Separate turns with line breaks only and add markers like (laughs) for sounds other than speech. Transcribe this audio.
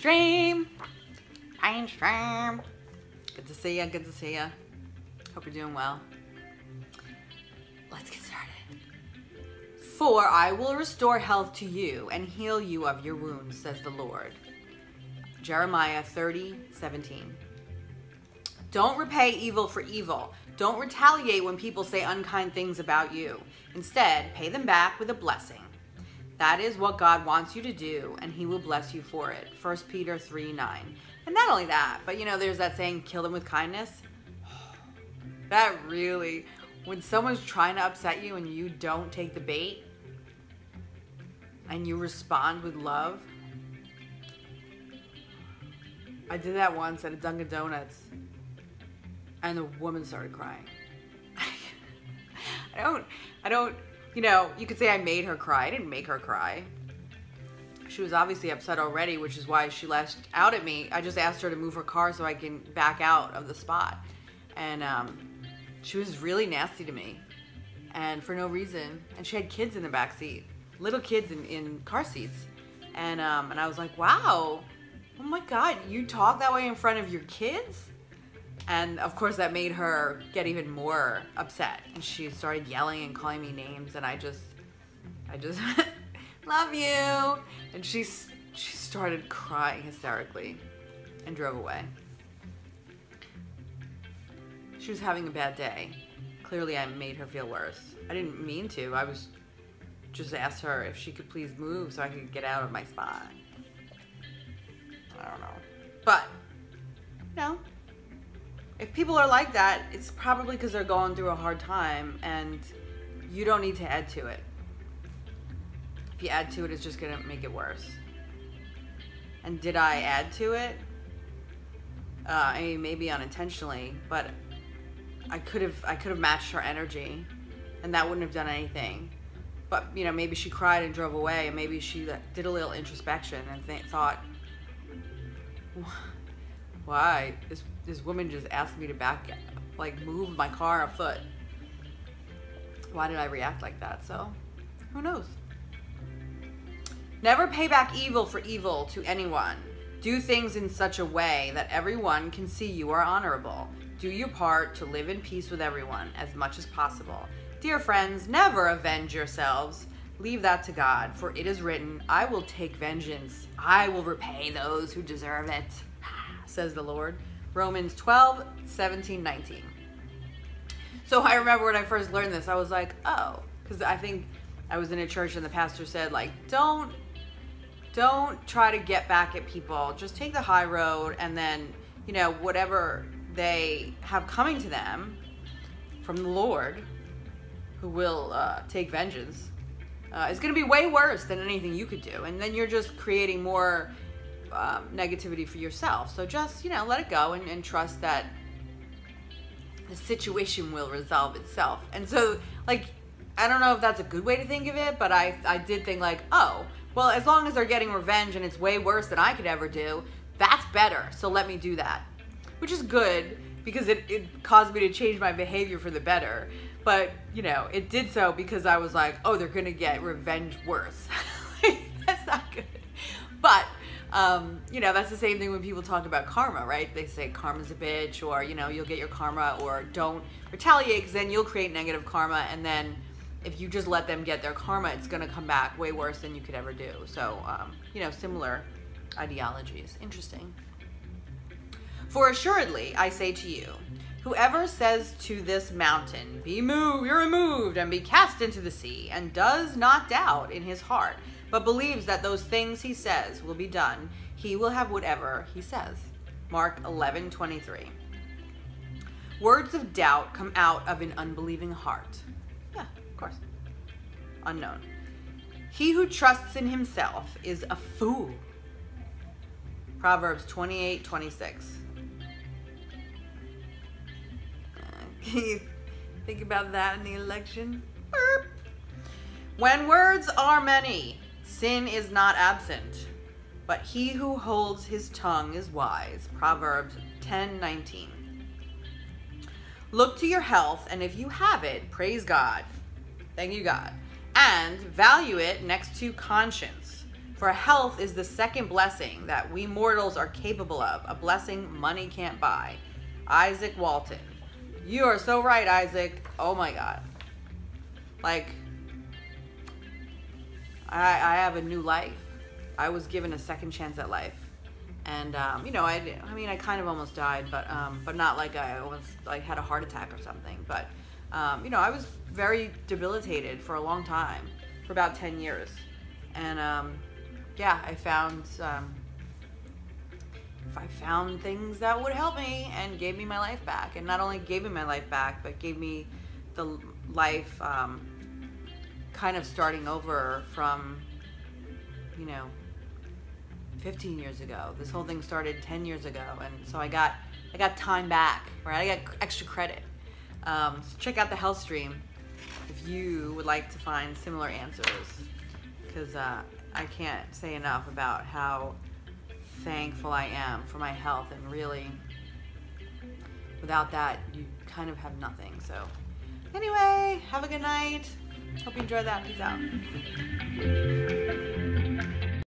Pain Stream. Mainstream. Good to see ya. Good to see ya. Hope you're doing well. Let's get started. For I will restore health to you and heal you of your wounds, says the Lord. Jeremiah 30, 17. Don't repay evil for evil. Don't retaliate when people say unkind things about you. Instead, pay them back with a blessing. That is what God wants you to do, and He will bless you for it. 1 Peter 3 9. And not only that, but you know, there's that saying, kill them with kindness. (sighs) That really, when someone's trying to upset you and you don't take the bait and you respond with love. I did that once at a Dunkin' Donuts and the woman started crying. (laughs) I don't, I don't, you know, you could say I made her cry. I didn't make her cry. She was obviously upset already, which is why she lashed out at me. I just asked her to move her car so I can back out of the spot. And um, she was really nasty to me. And for no reason. And she had kids in the back seat, little kids in, in car seats. And, um, and I was like, wow, oh my God, you talk that way in front of your kids? And of course, that made her get even more upset. And she started yelling and calling me names. And I just, I just, (laughs) love you. And she, she started crying hysterically and drove away. She was having a bad day. Clearly, I made her feel worse. I didn't mean to. I was just asked her if she could please move so I could get out of my spot. I don't know. But, no, if people are like that, it's probably because they're going through a hard time and you don't need to add to it. If you add to it, it's just going to make it worse. And did I add to it? Uh, I mean, maybe unintentionally, but I could have I could have matched her energy, and that wouldn't have done anything. But you know, maybe she cried and drove away, and maybe she did a little introspection and th- thought, why this this woman just asked me to back like move my car a foot. Why did i react like that? So who knows? Never pay back evil for evil to anyone. Do things in such a way that everyone can see you are honorable. Do your part to live in peace with everyone as much as possible. Dear friends never avenge yourselves. Leave that to god for it is written i will take vengeance. I will repay those who deserve it says the Lord. Romans 12, 17, 19. So I remember when I first learned this, I was like, oh, because I think I was in a church and the pastor said, like, don't don't try to get back at people. Just take the high road and then, you know, whatever they have coming to them from the Lord, who will uh, take vengeance, uh, is going to be way worse than anything you could do. And then you're just creating more um, negativity for yourself. So just, you know, let it go and, and trust that the situation will resolve itself. And so, like, I don't know if that's a good way to think of it, but I, I did think, like, oh, well, as long as they're getting revenge and it's way worse than I could ever do, that's better. So let me do that. Which is good because it, it caused me to change my behavior for the better. But, you know, it did so because I was like, oh, they're going to get revenge worse. (laughs) that's not good. But um, you know, that's the same thing when people talk about karma, right? They say karma's a bitch, or, you know, you'll get your karma, or don't retaliate, because then you'll create negative karma, and then if you just let them get their karma, it's going to come back way worse than you could ever do. So, um, you know, similar ideologies. Interesting. For assuredly, I say to you, whoever says to this mountain, be moved, you're removed, and be cast into the sea, and does not doubt in his heart, but believes that those things he says will be done, he will have whatever he says. Mark 11 23. Words of doubt come out of an unbelieving heart. Yeah, of course. Unknown. He who trusts in himself is a fool. Proverbs 28 26. (laughs) Can you think about that in the election? When words are many, Sin is not absent, but he who holds his tongue is wise. Proverbs 10:19. Look to your health, and if you have it, praise God. Thank you, God. And value it next to conscience. For health is the second blessing that we mortals are capable of, a blessing money can't buy. Izaak Walton. You are so right, Izaak. Oh my God. Like, I, I have a new life. I was given a second chance at life. And um, you know, I, I mean, I kind of almost died, but um, but not like I almost like had a heart attack or something. But um, you know, I was very debilitated for a long time, for about ten years, and um, yeah, I found um, I found things that would help me and gave me my life back, and not only gave me my life back, but gave me the life um, kind of starting over from you know 15 years ago. This whole thing started 10 years ago, and so I got I got time back, right? I got extra credit. Um, so check out the Health Stream if you would like to find similar answers, because uh, I can't say enough about how thankful I am for my health, and really, without that, you kind of have nothing. So, anyway, have a good night. Hope you enjoy that. Peace out.